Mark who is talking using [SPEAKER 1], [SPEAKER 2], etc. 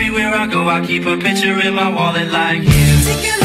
[SPEAKER 1] everywhere I go, I keep a picture in my wallet like you.